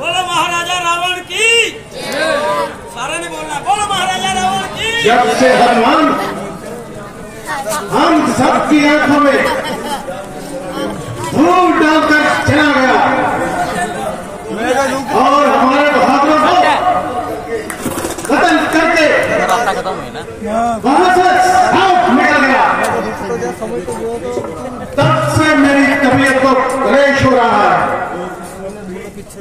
बोलो महाराजा रावण की। सारे ने बोलना, बोलो महाराजा रावण की। जब से हनुमान हम सबकी आँखों में धूल डालकर चला गया और हमारे बहादुरों को कत्ल करके वहाँ से साफ़ निकल गया तब से मेरी तबीयत को क्लेश हो रहा है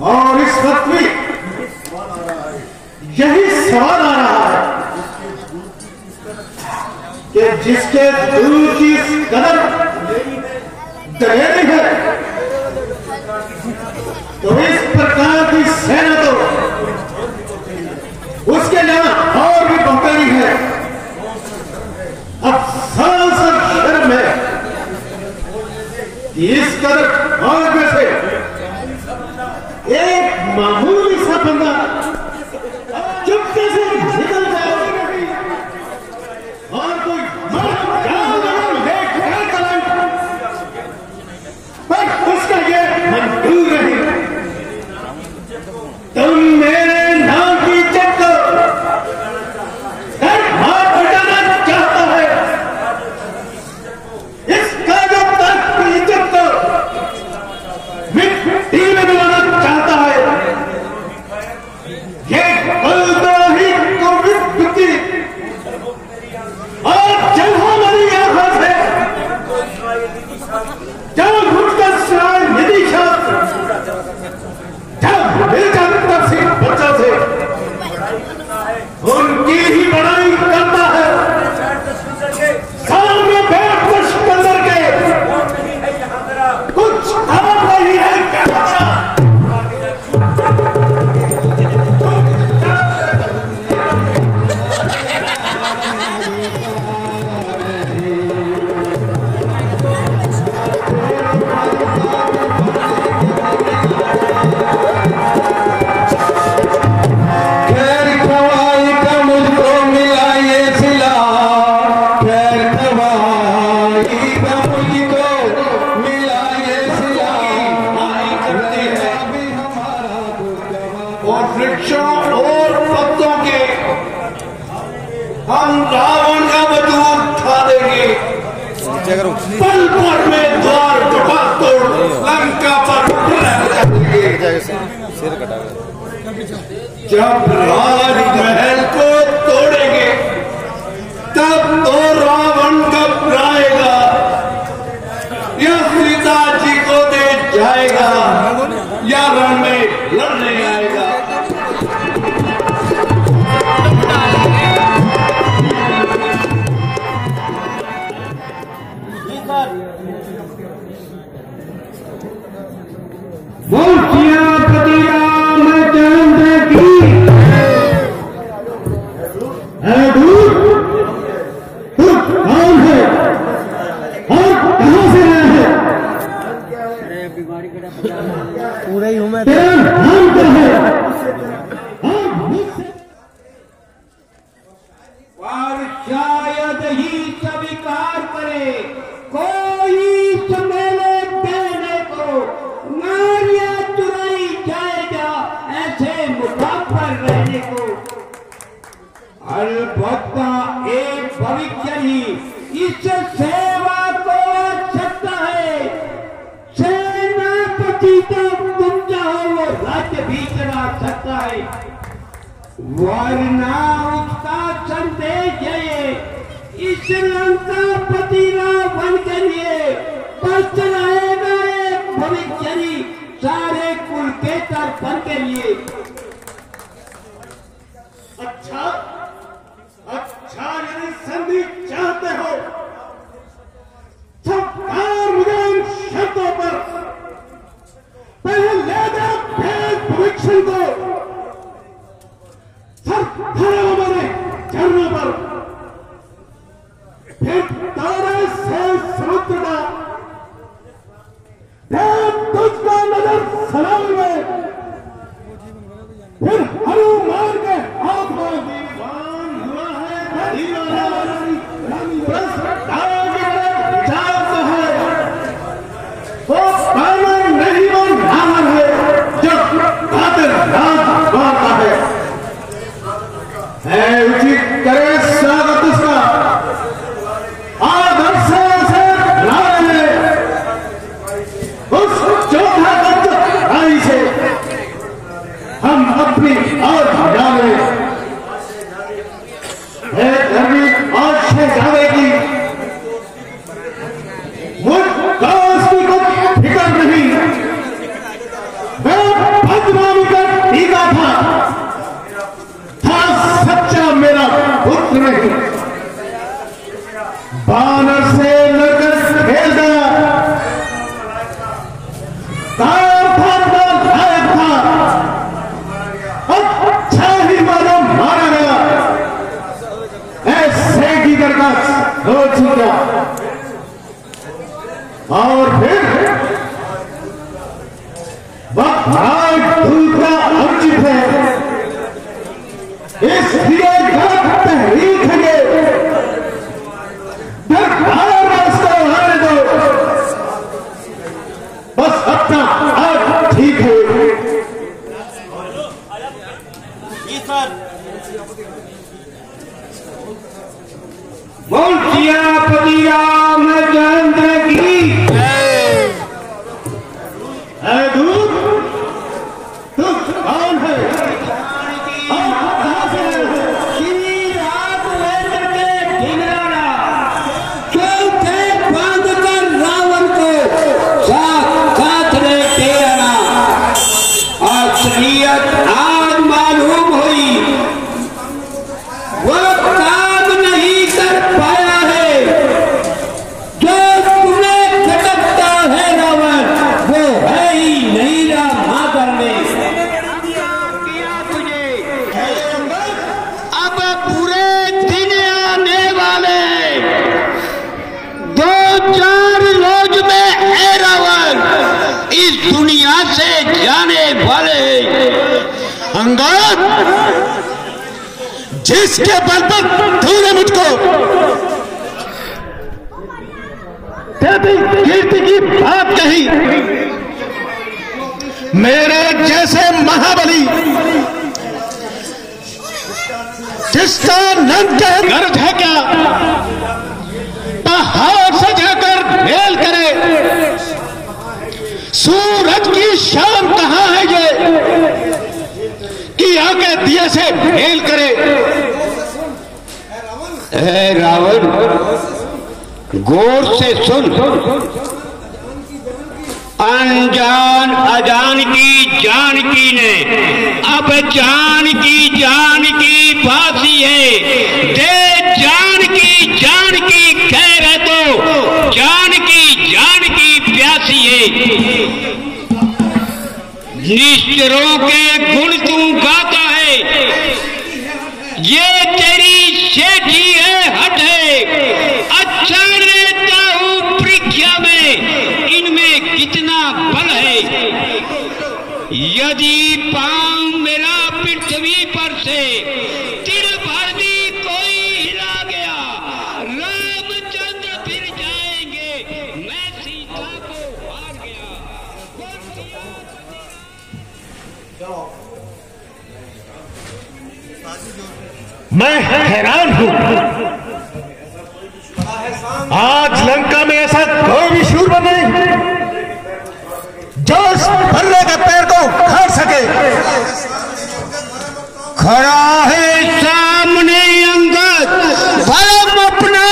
और इस वक्त भी यही सवाल आ रहा है कि जिसके दिल की कदर दहेरी है तो इस प्रकार की सेना तो उसके अलावा और भी बंकरी है, अब सांसद शर्म है इस कदर और में से एक मामूली सा बंदा Baptism! और वृक्षों और पत्तों के हम रावण का वजूद उठा देंगे। पल पर में द्वार कटा तोड़ लंका पर जब राजमहल पूरा ही हूँ मैं है। और और शायद ही स्वीकार करे। कोई चमेले देने को नारिया चुराई जाएगा ऐसे मुसाफर रहने को। अलबत्ता एक भविष्य ही इस सेवा को आ सकता है सेनापति तो तुम चाहो वो राज्य भी चला सकता है। वरना उसका संदेश ये इस लंका पति रावण के लिए बस रहेगा एक भविष्य सारे कुल के तर्पण के लिए अच्छा अच्छा यदि संधि चाहते हो सरकार मुझे इन शर्तों पर पहले ले दे भेद भविष्य को सर धरे हमारे झरने पर फिर तारे से समुद्र का फिर सलाम में फिर हनुमान जिसके बल पर तूने मुझको कीर्ति की बात कही। मेरे जैसे महाबली, जिसका नंद गर्ज है क्या? पहाड़ से जाकर मेल करे। सूरज की शाम कहाँ है ये कि से मेल करे। ए रावण, गौर से सुन। अनजान अजान की जानकी ने, अब जान की जान की फांसी है। दे जान की जान की कह रहे तो जान की जान की प्यासी है। निश्चरों के गुण तू गाता ये तेरी सेठी है हट। है अच्छा रहता हूँ परीक्षा में। इनमें कितना बल है। यदि मैं हैरान हूँ। आज लंका में ऐसा कोई भी शूर नहीं जो बल्ले के पैर को उखाड़ सके। खड़ा है सामने अंगद। धर्म अपना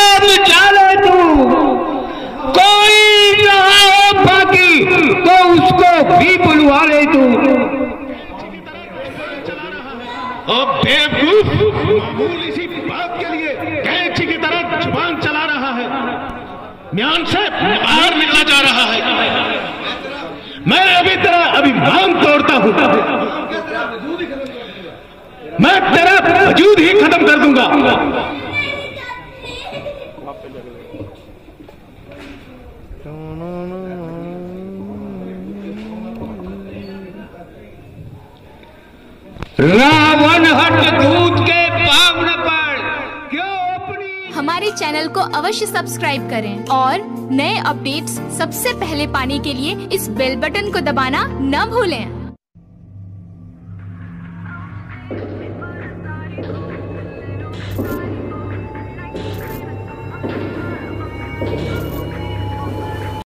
ले तू। कोई रहा हो बाकी तो उसको भी बुलवा ले तू। अब बेवकूफ़ मूल इसी बात के लिए कैंची की तरह ज़ुबान चला रहा है। म्यान से बाहर निकला जा रहा है। मैं अभी तेरा अभिमान तोड़ता हूँ। मैं तेरा वजूद ही खत्म कर दूँगा रावण हट दूध के पाव न पड़ क्यों अपनी हमारे चैनल को अवश्य सब्सक्राइब करें और नए अपडेट्स सबसे पहले पाने के लिए इस बेल बटन को दबाना न भूलें।